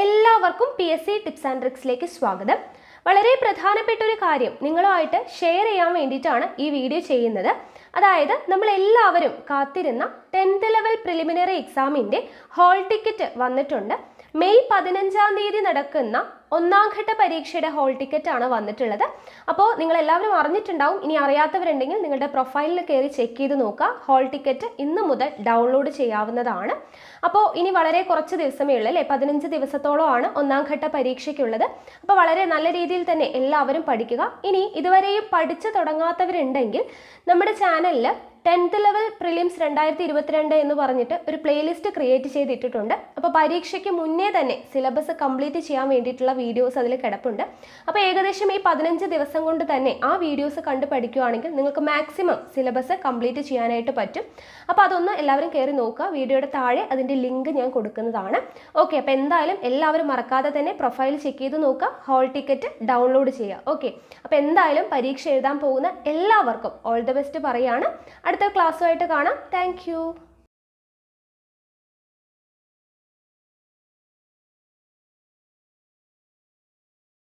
എല്ലാവർക്കും P S C tips and ട്രിക്സിലേക്ക് സ്വാഗതം. വളരെ പ്രധാനപ്പെട്ട ഒരു കാര്യം നിങ്ങളുമായിട്ട് ഷെയർ ചെയ്യാൻ വേണ്ടിയിട്ടാണ് ഈ വീഡിയോ ചെയ്യുന്നത്. അതായത് നമ്മൾ എല്ലാവരും കാത്തിരുന്ന ടെൻത്ത് ലെവൽ പ്രിലിമിനറി എക്സാമിന്റെ ഹോൾ ടിക്കറ്റ് വന്നിട്ടുണ്ട്. മെയ് പതിനഞ്ചാം തീയതി നടക്കുന്ന ഒന്നാം ഘട്ട പരീക്ഷയുടെ ഹോൾ ടിക്കറ്റ് ആണ് വന്നിട്ടുള്ളത്. അപ്പോൾ നിങ്ങൾ എല്ലാവരും അറിഞ്ഞിട്ടുണ്ടാവും. ഇനി അറിയാത്തവരുണ്ടെങ്കിൽ നിങ്ങളുടെ പ്രൊഫൈലിൽ കയറി ചെക്ക് ചെയ്ത് നോക്കുക. ഹോൾ ടിക്കറ്റ് ഇന്ന് മുതൽ ഡൗൺലോഡ് ചെയ്യാവുന്നതാണ്. അപ്പോൾ ഇനി വളരെ കുറച്ച് ദിവസമേ ഉള്ളൂ അല്ലേ? പതിനഞ്ച് ദിവസത്തോളമാണ് ഒന്നാം ഘട്ട പരീക്ഷയ്ക്കുള്ളത്. അപ്പോൾ വളരെ നല്ല രീതിയിൽ തന്നെ എല്ലാവരും പഠിക്കുക. ഇനി ഇതുവരെയും പഠിച്ചു തുടങ്ങാത്തവരുണ്ടെങ്കിൽ നമ്മുടെ ചാനലിൽ ടെൻത്ത് ലെവൽ പ്രിലിംസ് രണ്ടായിരത്തി ഇരുപത്തിരണ്ട് എന്ന് പറഞ്ഞിട്ട് ഒരു പ്ലേലിസ്റ്റ് ക്രിയേറ്റ് ചെയ്തിട്ടിട്ടുണ്ട്. അപ്പോൾ പരീക്ഷയ്ക്ക് മുന്നേ തന്നെ സിലബസ് കംപ്ലീറ്റ് ചെയ്യാൻ വേണ്ടിയിട്ടുള്ള വീഡിയോസ് അതിൽ കിടപ്പുണ്ട്. അപ്പോൾ ഏകദേശം ഈ പതിനഞ്ച് ദിവസം കൊണ്ട് തന്നെ ആ വീഡിയോസ് കണ്ട് പഠിക്കുകയാണെങ്കിൽ നിങ്ങൾക്ക് മാക്സിമം സിലബസ് കംപ്ലീറ്റ് ചെയ്യാനായിട്ട് പറ്റും. അപ്പോൾ അതൊന്ന് എല്ലാവരും കയറി നോക്കുക. വീഡിയോയുടെ താഴെ അതിന്റെ ലിങ്ക് ഞാൻ കൊടുക്കുന്നതാണ്. ഓക്കെ അപ്പോൾ എന്തായാലും എല്ലാവരും മറക്കാതെ തന്നെ പ്രൊഫൈൽ ചെക്ക് ചെയ്ത് നോക്കുക. ഹോൾ ടിക്കറ്റ് ഡൗൺലോഡ് ചെയ്യുക. ഓക്കെ അപ്പോൾ എന്തായാലും പരീക്ഷ എഴുതാൻ പോകുന്ന എല്ലാവർക്കും ഓൾ ദ ബെസ്റ്റ് പറയാണ്. അടുത്ത ക്ലാസ്സുമായിട്ട് കാണാം. താങ്ക്